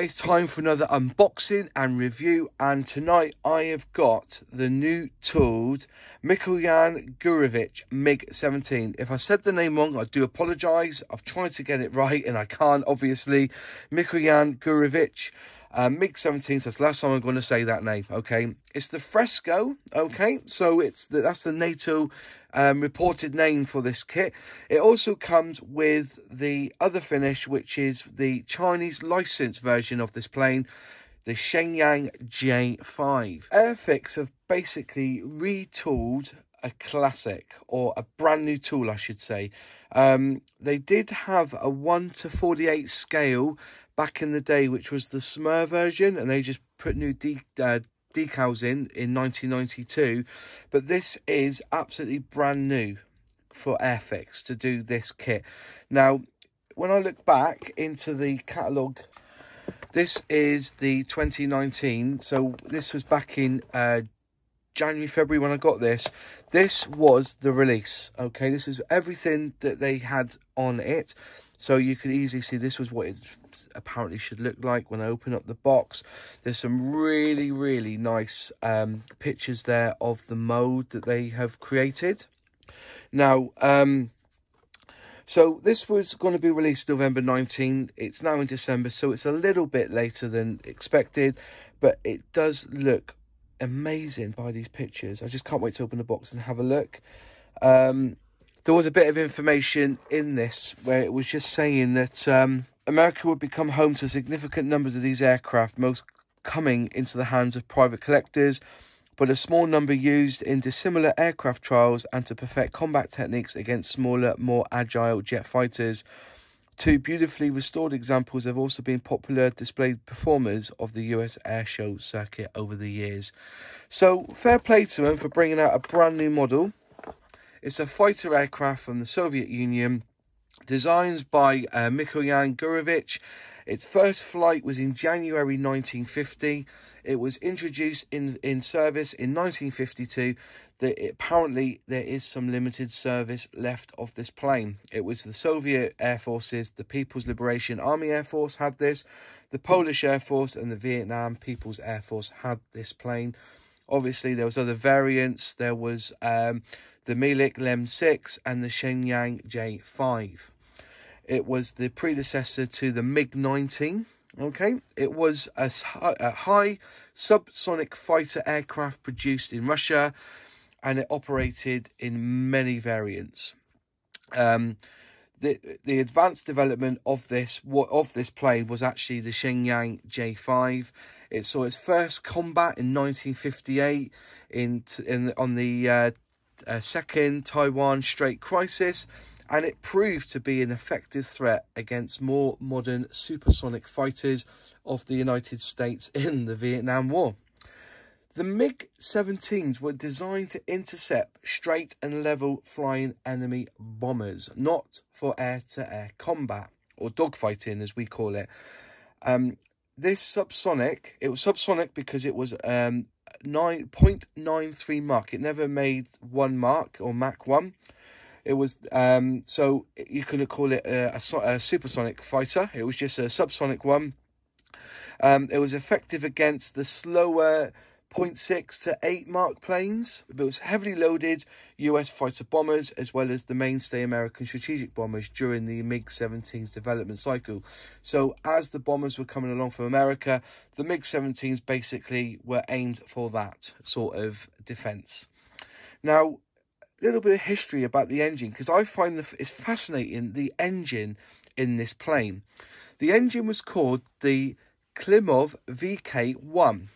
Guys, time for another unboxing and review and tonight I have got the new tooled Mikoyan Gurevich MiG-17. If I said the name wrong, I do apologise. I've tried to get it right and I can't obviously. Mikoyan Gurevich uh, MiG-17, so that's the last time I'm going to say that name, okay? It's the Fresco, okay? So it's the, that's the NATO um, reported name for this kit. It also comes with the other finish, which is the Chinese licensed version of this plane, the Shenyang J5. Airfix have basically retooled a classic or a brand new tool, I should say. Um, they did have a 1 to 48 scale back in the day, which was the SMER version, and they just put new de uh, decals in in 1992. But this is absolutely brand new for Airfix to do this kit. Now, when I look back into the catalogue, this is the 2019. So this was back in uh, January, February when I got this. This was the release. Okay, this is everything that they had on it. So you could easily see this was what it apparently should look like when I open up the box. There's some really, really nice um, pictures there of the mode that they have created. Now, um, so this was going to be released November 19. It's now in December, so it's a little bit later than expected, but it does look amazing by these pictures. I just can't wait to open the box and have a look. Um, there was a bit of information in this where it was just saying that um, America would become home to significant numbers of these aircraft, most coming into the hands of private collectors, but a small number used in dissimilar aircraft trials and to perfect combat techniques against smaller, more agile jet fighters. Two beautifully restored examples have also been popular displayed performers of the US air show circuit over the years. So, fair play to them for bringing out a brand new model. It's a fighter aircraft from the Soviet Union designed by uh, Mikoyan Gurevich. Its first flight was in January 1950. It was introduced in, in service in 1952. That apparently there is some limited service left of this plane. It was the Soviet Air Forces, the People's Liberation Army Air Force had this, the Polish Air Force and the Vietnam People's Air Force had this plane. Obviously, there was other variants. There was um, the Mielec Lim 6 and the Shenyang J5. It was the predecessor to the MiG-19. Okay, it was a, a high subsonic fighter aircraft produced in Russia, and it operated in many variants. Um, the the advanced development of this of this plane was actually the Shenyang J5. It saw its first combat in 1958 in in on the uh, uh, second Taiwan Strait crisis, and it proved to be an effective threat against more modern supersonic fighters of the United States in the Vietnam War. The MiG-17s were designed to intercept straight and level flying enemy bombers, not for air-to-air -air combat, or dogfighting as we call it. Um, this subsonic, it was subsonic because it was um, 9.93 Mach. It never made one Mach or Mach 1. It was um, so you could call it a, a, a, supersonic fighter. It was just a subsonic one. Um, it was effective against the slower 0.6 to 8 Mark planes. It was heavily loaded US fighter bombers as well as the mainstay American strategic bombers during the MiG-17's development cycle. So as the bombers were coming along from America, the MiG-17s basically were aimed for that sort of defense. Now, a little bit of history about the engine because I find the, it's fascinating the engine in this plane. The engine was called the Klimov VK1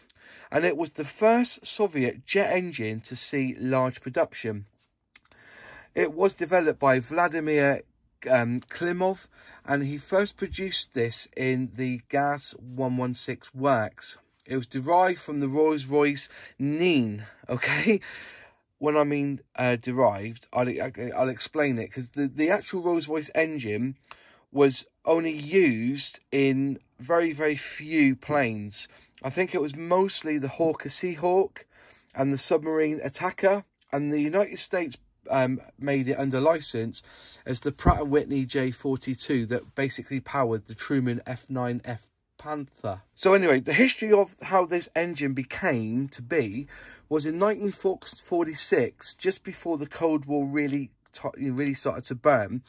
and it was the first Soviet jet engine to see large production. It was developed by Vladimir um, Klimov and he first produced this in the Gaz 116 works. It was derived from the Rolls-Royce Nene, okay? when I mean uh, derived, I'll, I'll explain it because the, the actual Rolls Royce engine was only used in very, very few planes. I think it was mostly the Hawker Seahawk and the Supermarine Attacker, and the United States um, made it under license as the Pratt & Whitney J42 that basically powered the Grumman F9F Panther. So anyway, the history of how this engine became to be was in 1946, just before the Cold War really really started to burn,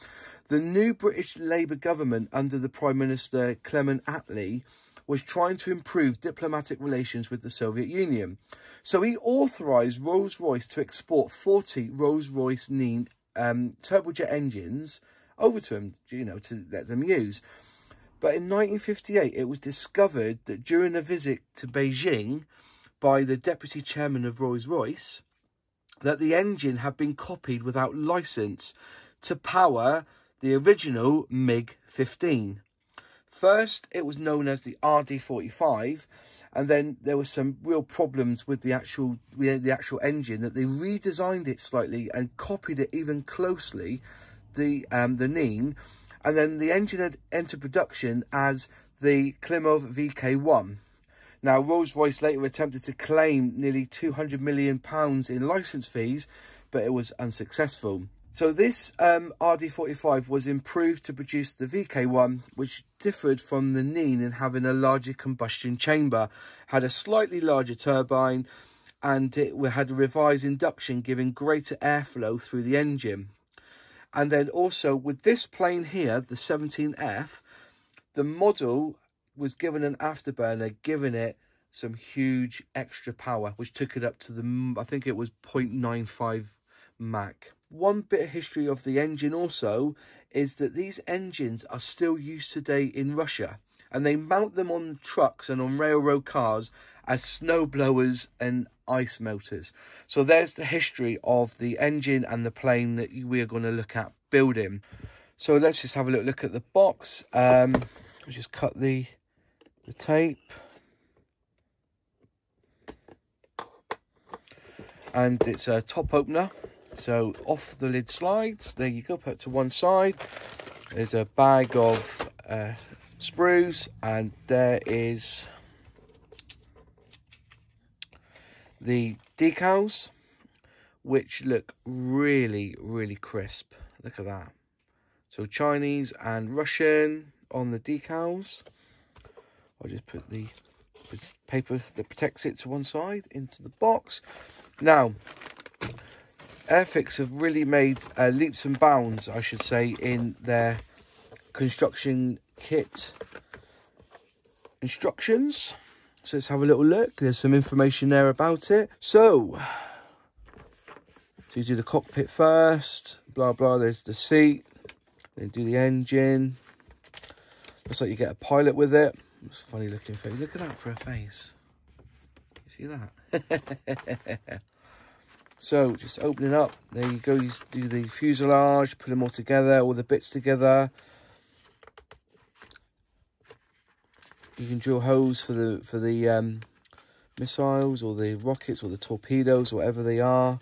the new British Labour government under the Prime Minister Clement Attlee was trying to improve diplomatic relations with the Soviet Union. So he authorised Rolls-Royce to export 40 Rolls-Royce Nene um, turbojet engines over to him, you know, to let them use. But in 1958, it was discovered that during a visit to Beijing by the deputy chairman of Rolls-Royce, that the engine had been copied without license to power the original MiG-15. First, it was known as the RD45, and then there were some real problems with the actual the actual engine that they redesigned it slightly and copied it even closely, the um, the Nene, and then the engine had entered production as the Klimov VK1. Now, Rolls-Royce later attempted to claim nearly £200 million in licence fees, but it was unsuccessful. So this um, RD45 was improved to produce the VK1, which differed from the Nene in having a larger combustion chamber, had a slightly larger turbine, and it had a revised induction giving greater airflow through the engine. And then also with this plane here, the 17F, the model was given an afterburner, giving it some huge extra power, which took it up to the, I think it was 0.95 Mach. One bit of history of the engine also is that these engines are still used today in Russia and they mount them on trucks and on railroad cars as snow blowers and ice melters. So there's the history of the engine and the plane that we are going to look at building. So let's just have a little look at the box. Um, just cut the, the tape. And it's a top opener. So off the lid slides, there you go, put to one side. There's a bag of uh, sprues and there is the decals, which look really, really crisp. Look at that. So Chinese and Russian on the decals. I'll just put the paper that protects it to one side into the box. Now, Airfix have really made uh, leaps and bounds, I should say, in their construction kit instructions. So let's have a little look. There's some information there about it. So, so you do the cockpit first, blah, blah. There's the seat. Then do the engine. Looks like you get a pilot with it. It's funny looking face. Look at that for a face. You see that? So just opening up, there you go, you do the fuselage, put them all together, all the bits together. You can drill holes for the for the um, missiles or the rockets or the torpedoes, whatever they are.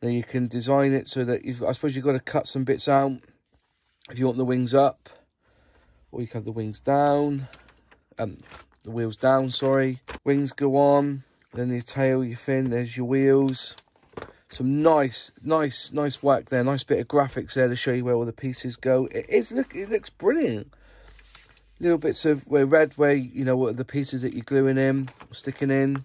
Then you can design it so that you've, I suppose you've got to cut some bits out if you want the wings up, or you can have the wings down, um, the wheels down, sorry. Wings go on, then your tail, your fin, there's your wheels some nice, nice, nice work there. Nice bit of graphics there to show you where all the pieces go. It is look, it looks brilliant. Little bits of where red, where you know what the pieces that you're gluing in, sticking in.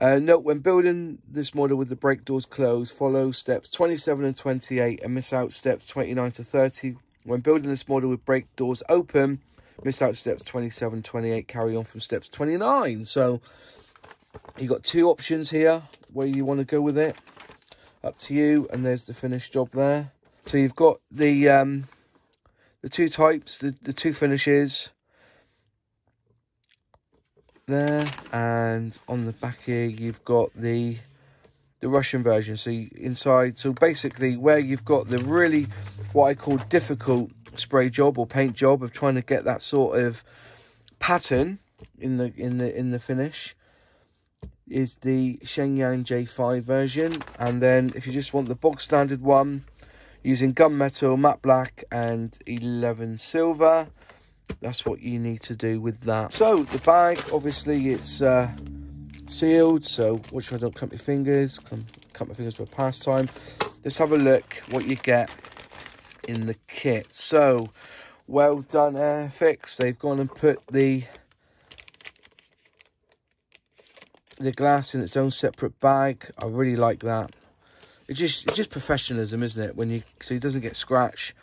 Uh, note when building this model with the brake doors closed, follow steps 27 and 28 and miss out steps 29 to 30. When building this model with brake doors open, miss out steps 27, 28, carry on from steps 29. So you got two options here where you want to go with it. Up to you and there's the finished job there. So you've got the um the two types the, the two finishes there and on the back here you've got the the Russian version. So you, inside so basically where you've got the really what I call difficult spray job or paint job of trying to get that sort of pattern in the in the in the finish is the Shenyang J5 version. And then if you just want the bog standard one, using gunmetal, matte black and 11 silver, that's what you need to do with that. So the bag, obviously it's uh, sealed, so watch if I don't cut my fingers, cut my fingers for a pastime. Let's have a look what you get in the kit. So Well done, Airfix. They've gone and put the the glass in its own separate bag. I really like that. It's just it's just professionalism, isn't it? When you so it doesn't get scratched.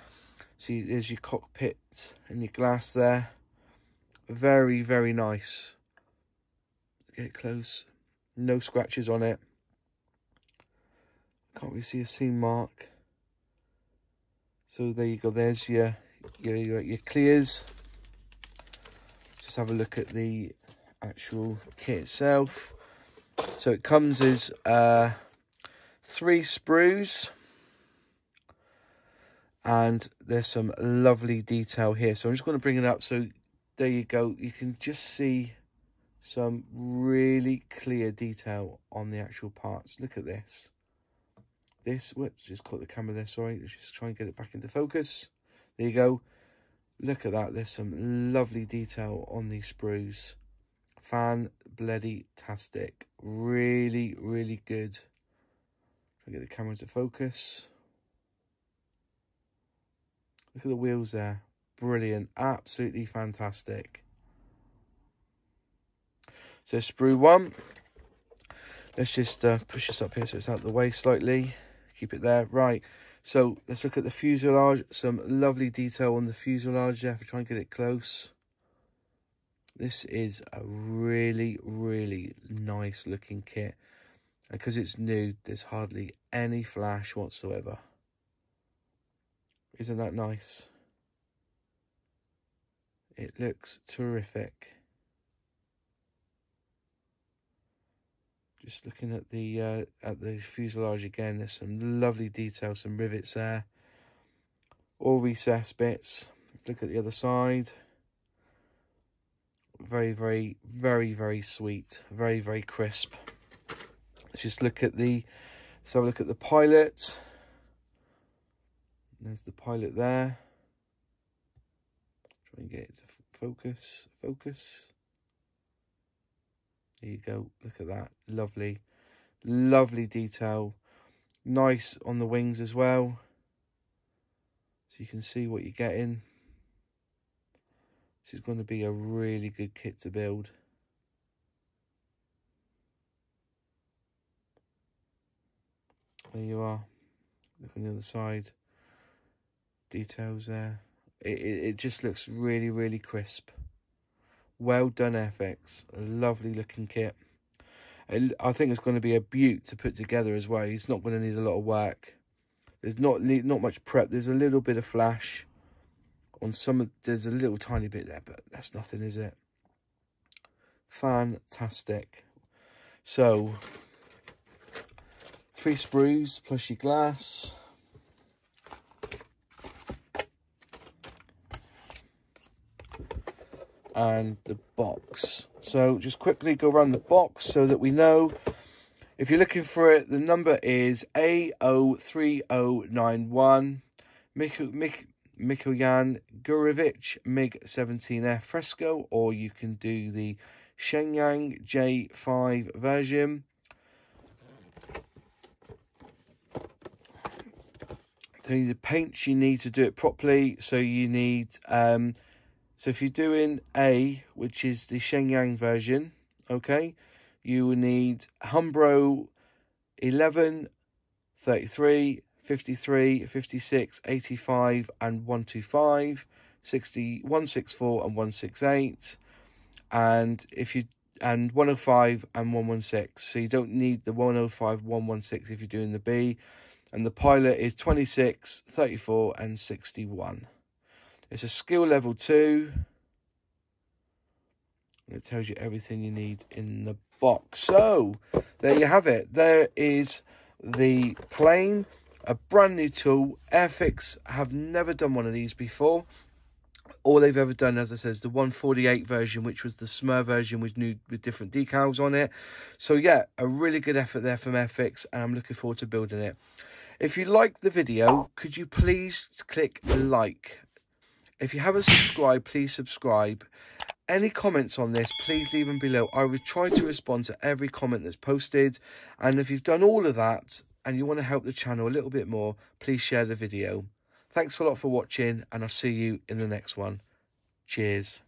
See, there's your cockpit and your glass there. Very, very nice. Get it close. No scratches on it. Can't really see a seam mark. So there you go. There's your your your, your clears. Just have a look at the actual kit itself. So it comes as uh, three sprues. And there's some lovely detail here. So I'm just going to bring it up. So there you go. You can just see some really clear detail on the actual parts. Look at this. This, whoops, just caught the camera there, sorry. Let's just try and get it back into focus. There you go. Look at that. There's some lovely detail on these sprues. Fan bloody tastic. Really, really good. Try get the camera to focus. Look at the wheels there. Brilliant. Absolutely fantastic. So sprue one. Let's just uh, push this up here so it's out of the way slightly. Keep it there. Right. So let's look at the fuselage. Some lovely detail on the fuselage there. If I try and get it close. This is a really, really nice looking kit. And because it's new, there's hardly any flash whatsoever. Isn't that nice? It looks terrific. Just looking at the uh, at the fuselage again, there's some lovely detail, some rivets there. All recessed bits. Look at the other side. Very, very, very, very sweet. Very, very crisp. Let's just look at the, let's have a look at the pilot. There's the pilot there. Try and get it to focus, focus. There you go. Look at that. Lovely. Lovely detail. Nice on the wings as well. So you can see what you're getting. This is going to be a really good kit to build. There you are. Look on the other side. Details there. It, it, it just looks really, really crisp. Well done, Airfix. Lovely looking kit. I think it's going to be a beaut to put together as well. It's not going to need a lot of work. There's not not much prep. There's a little bit of flash on some of, there's a little tiny bit there, but that's nothing, is it? Fantastic. So, three sprues plus your glass. And the box. So just quickly go around the box so that we know. If you're looking for it, the number is A03091. Mick, Mick, Mikoyan Gurevich MiG-17F Fresco, or you can do the Shenyang J5 version. So you need the paints you need to do it properly. So you need, um, so if you're doing A, which is the Shenyang version, okay, you will need Humbrol 11, 33, 53, 56, 85, and 125, 60, 164, and 168. And if you and 105 and 116. So you don't need the 105, 116 if you're doing the B. And the pilot is 26, 34, and 61. It's a skill level 2. And it tells you everything you need in the box. So, there you have it. There is the plane a brand new tool. Airfix have never done one of these before. All they've ever done, as I said, is the 148 version, which was the SMER version with new with different decals on it. So yeah, a really good effort there from Airfix, and I'm looking forward to building it. If you liked the video, could you please click like? If you haven't subscribed, please subscribe. Any comments on this, please leave them below. I will try to respond to every comment that's posted. And if you've done all of that, and you want to help the channel a little bit more, please share the video. Thanks a lot for watching, and I'll see you in the next one. Cheers.